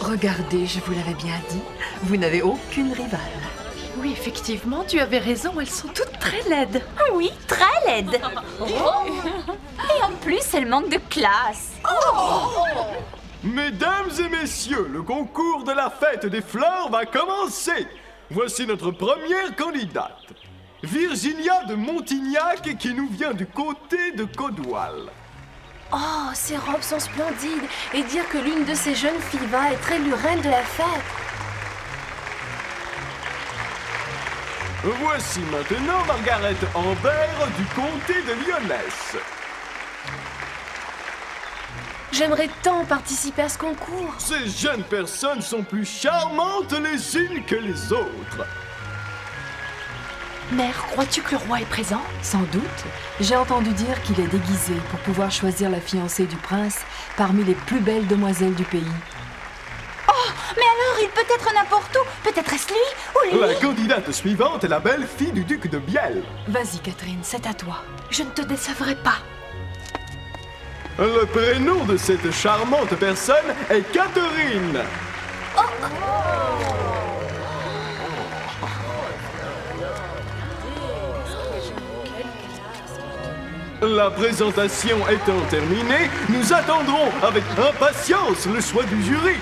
Regardez, je vous l'avais bien dit, vous n'avez aucune rivale. Oui, effectivement, tu avais raison, elles sont toutes très laides. Oui, très laide. Et en plus, elle manque de classe. Mesdames et messieurs, le concours de la fête des fleurs va commencer. Voici notre première candidate. Virginia de Montignac qui nous vient du côté de Caudoil. Oh, ces robes sont splendides. Et dire que l'une de ces jeunes filles va être élue reine de la fête. Voici maintenant Margaret Ambert du comté de Lyonesse. J'aimerais tant participer à ce concours. Ces jeunes personnes sont plus charmantes les unes que les autres. Mère, crois-tu que le roi est présent? Sans doute. J'ai entendu dire qu'il est déguisé pour pouvoir choisir la fiancée du prince parmi les plus belles demoiselles du pays. Mais alors, il peut être n'importe où. Peut-être est-ce lui ou lui? La candidate suivante est la belle-fille du duc de Biel. Vas-y, Catherine, c'est à toi. Je ne te décevrai pas. Le prénom de cette charmante personne est Catherine. La présentation étant terminée, nous attendrons avec impatience le choix du jury.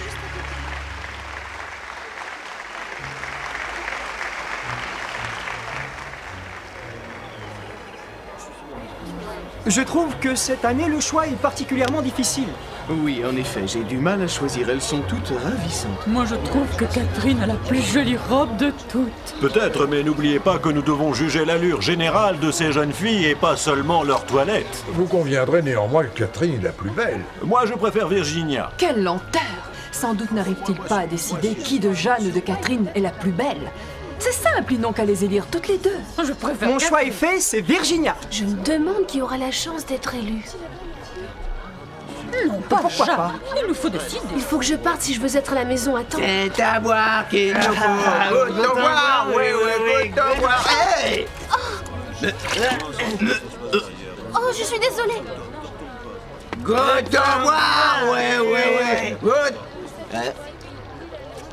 Je trouve que cette année, le choix est particulièrement difficile. Oui, en effet, j'ai du mal à choisir. Elles sont toutes ravissantes. Moi, je trouve que Catherine a la plus jolie robe de toutes. Peut-être, mais n'oubliez pas que nous devons juger l'allure générale de ces jeunes filles et pas seulement leur toilette. Vous conviendrez néanmoins que Catherine est la plus belle. Moi, je préfère Virginia. Quelle lenteur Sans doute n'arrive-t-il pas à décider qui de Jeanne ou de Catherine est la plus belle C'est simple, ils n'ont qu'à les élire toutes les deux. Je préfère. Mon choix est fait, c'est Virginia. Je me demande qui aura la chance d'être élu. Non, pas Pourquoi Jeanne. pas Il nous faut décider. Il faut que je parte si je veux être à la maison à temps. C'est à boire qu'il nous faut. Goûte au boire, oui, oui, goûte au boire. Hey Oh, je suis désolée. Goûte au boire, oui, oui, oui. Goûte.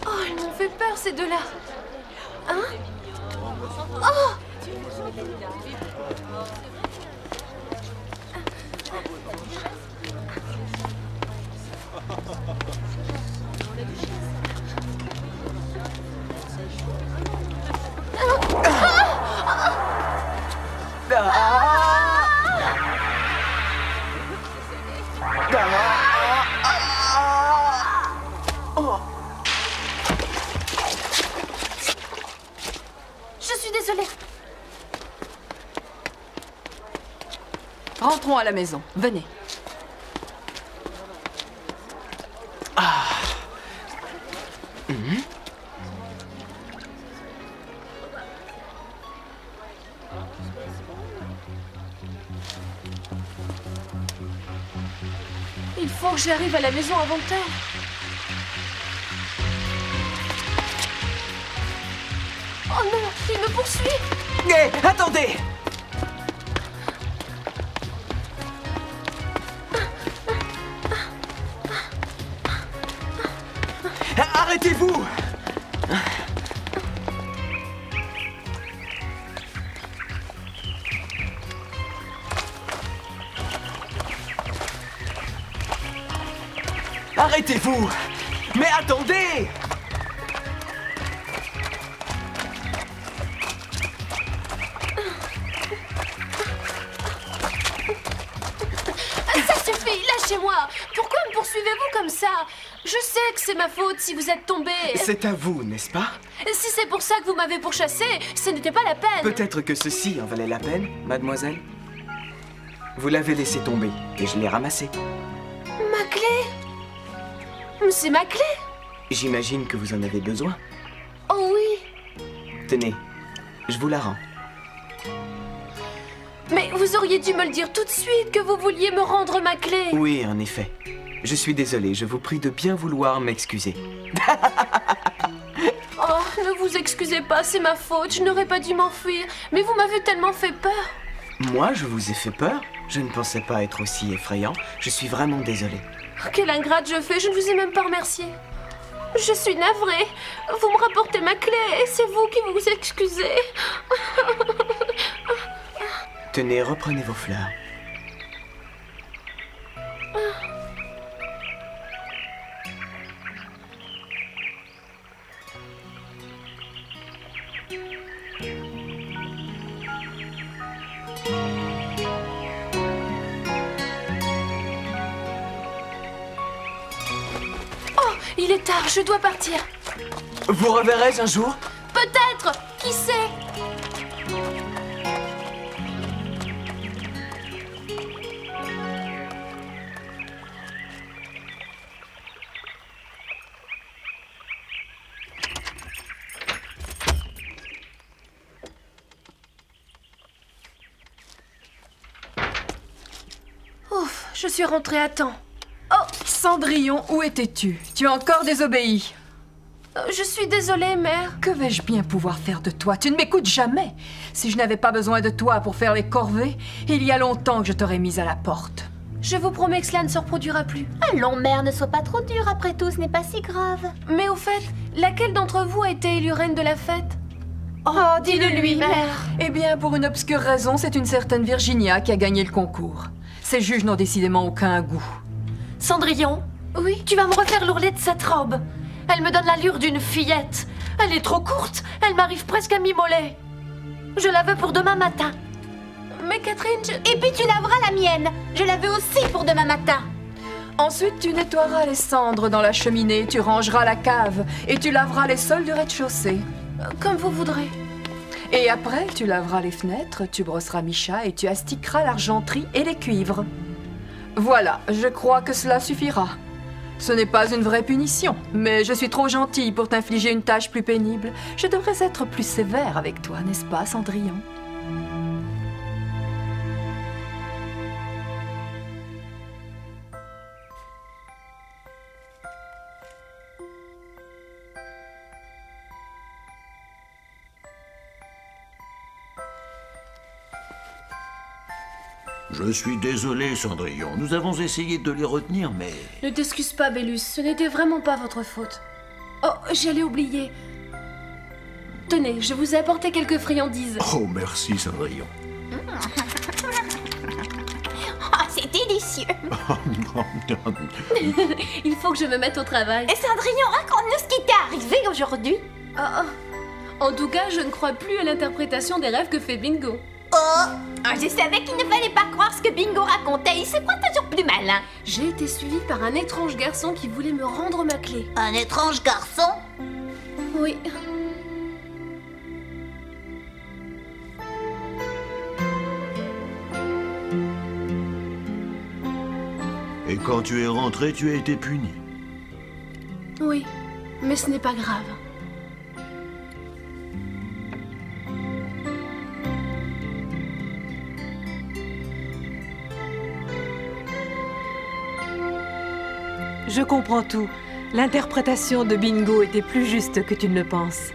Oh, elles m'ont fait peur ces deux-là. Hein? Oh. Rentrons à la maison. Venez. Il faut que j'arrive à la maison avant l'heure. Oh non, il me poursuit. Hé, attendez. Arrêtez-vous Arrêtez-vous Mais attendez Ça suffit, lâchez-moi Pourquoi me poursuivez-vous comme ça? Je sais que c'est ma faute si vous êtes tombé. C'est à vous, n'est-ce pas? Si c'est pour ça que vous m'avez pourchassé, ce n'était pas la peine. Peut-être que ceci en valait la peine, mademoiselle Vous l'avez laissé tomber et je l'ai ramassé. C'est ma clé J'imagine que vous en avez besoin. Oh oui Tenez, je vous la rends. Mais vous auriez dû me le dire tout de suite que vous vouliez me rendre ma clé. Oui, en effet. Je suis désolé, je vous prie de bien vouloir m'excuser. Oh, Ne vous excusez pas, c'est ma faute. Je n'aurais pas dû m'enfuir. Mais vous m'avez tellement fait peur. Moi, je vous ai fait peur Je ne pensais pas être aussi effrayant. Je suis vraiment désolé. Quelle ingrate je fais, je ne vous ai même pas remercié. Je suis navrée. Vous me rapportez ma clé et c'est vous qui vous excusez. Tenez, reprenez vos fleurs. Tard, je dois partir. Vous reverrai-je un jour Peut-être, qui sait? Ouf, je suis rentrée à temps. Cendrillon, où étais-tu? Tu as encore désobéi. Euh, Je suis désolée, mère. Que vais-je bien pouvoir faire de toi? Tu ne m'écoutes jamais. Si je n'avais pas besoin de toi pour faire les corvées, il y a longtemps que je t'aurais mise à la porte. Je vous promets que cela ne se reproduira plus. Allons, mère, ne sois pas trop dure. Après tout, ce n'est pas si grave. Mais au fait, laquelle d'entre vous a été élue reine de la fête? Oh, dis-le-lui, mère. Eh bien, pour une obscure raison, c'est une certaine Virginia qui a gagné le concours. Ces juges n'ont décidément aucun goût. Cendrillon Oui Tu vas me refaire l'ourlet de cette robe. Elle me donne l'allure d'une fillette. Elle est trop courte. Elle m'arrive presque à m'immoler. Je la veux pour demain matin. Mais Catherine, je... Et puis tu laveras la mienne. Je la veux aussi pour demain matin. Ensuite, tu nettoieras les cendres dans la cheminée, tu rangeras la cave et tu laveras les sols du rez-de-chaussée. comme vous voudrez. Et après, tu laveras les fenêtres, tu brosseras Micha et tu astiqueras l'argenterie et les cuivres. Voilà, je crois que cela suffira. Ce n'est pas une vraie punition, mais je suis trop gentille pour t'infliger une tâche plus pénible. Je devrais être plus sévère avec toi, n'est-ce pas, Cendrillon? Je suis désolé, Cendrillon. Nous avons essayé de les retenir, mais... Ne t'excuse pas, Bellus, ce n'était vraiment pas votre faute. Oh, j'allais oublier. Tenez, je vous ai apporté quelques friandises. Oh, merci, Cendrillon. Oh, c'est délicieux. Il faut que je me mette au travail. Et Cendrillon, raconte-nous ce qui t'est arrivé aujourd'hui. Ah, ah. En tout cas, je ne crois plus à l'interprétation des rêves que fait Bingo. Oh, je savais qu'il ne fallait pas croire ce que Bingo racontait. Il se croit toujours plus malin. J'ai été suivie par un étrange garçon qui voulait me rendre ma clé. Un étrange garçon? Oui. Et quand tu es rentré, tu as été puni. Oui. Mais ce n'est pas grave. Je comprends tout. L'interprétation de Bingo était plus juste que tu ne le penses.